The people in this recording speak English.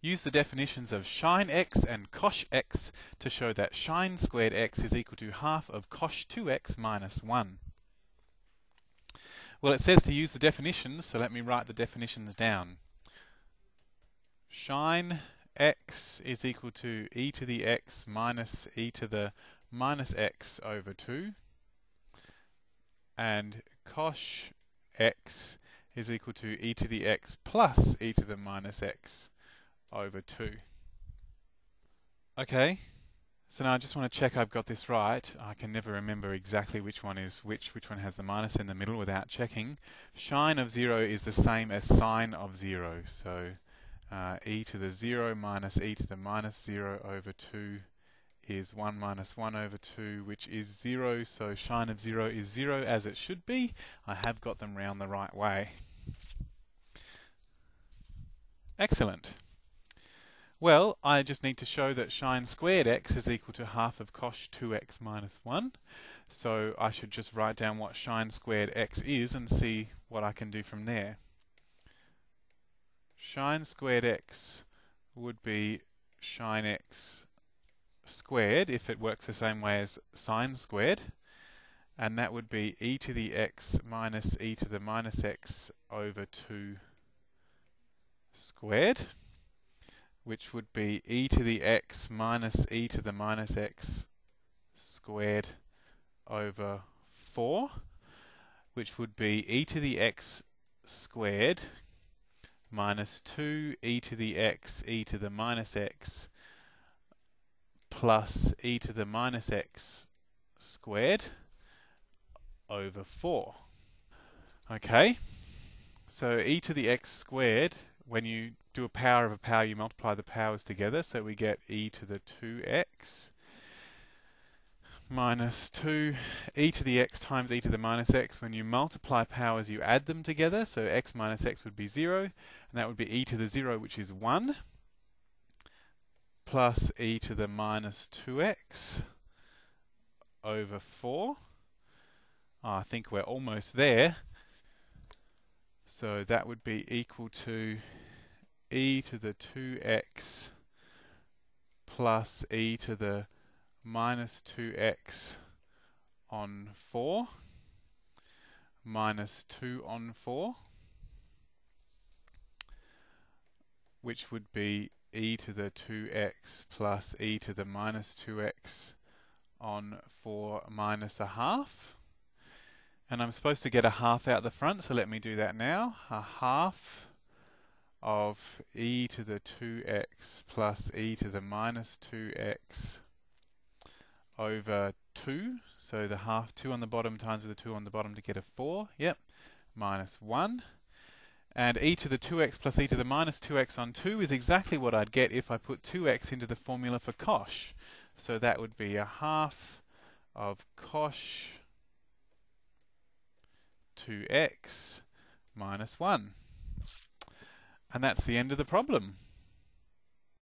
Use the definitions of sinh x and cosh x to show that sinh squared x is equal to half of cosh 2x minus 1. Well, it says to use the definitions, so let me write the definitions down. Sinh x is equal to e to the x minus e to the minus x over 2 and cosh x is equal to e to the x plus e to the minus x over 2. Okay, so now I just want to check I've got this right. I can never remember exactly which one is which, which one has the minus in the middle without checking. Sine of 0 is the same as sine of 0, so uh, e to the 0 minus e to the minus 0 over 2 is 1 minus 1 over 2, which is 0, so sinh of 0 is 0 as it should be. I have got them round the right way. Excellent. Well, I just need to show that sinh squared x is equal to half of cosh 2x minus 1. So I should just write down what sinh squared x is and see what I can do from there. Sinh squared x would be sinh x squared if it works the same way as sine squared. And that would be e to the x minus e to the minus x over 2 squared which would be e to the x minus e to the minus x squared over 4, which would be e to the x squared minus 2 e to the x e to the minus x plus e to the minus x squared over 4. Okay, so e to the x squared, when you do a power of a power, you multiply the powers together, so we get e to the 2x minus 2 e to the x times e to the minus x. When you multiply powers, you add them together, so x minus x would be 0, and that would be e to the 0, which is 1, plus e to the minus 2x over 4. Oh, I think we're almost there. So that would be equal to e to the 2x plus e to the minus 2x on 4 minus 2 on 4 which would be e to the 2x plus e to the minus 2x on 4 minus a half. And I'm supposed to get a half out the front, so let me do that now. A half of e to the 2x plus e to the minus 2x over 2. So the half 2 on the bottom times with the 2 on the bottom to get a 4. Yep. Minus 1. And e to the 2x plus e to the minus 2x on 2 is exactly what I'd get if I put 2x into the formula for cosh. So that would be a half of cosh 2x minus 1. And that's the end of the problem.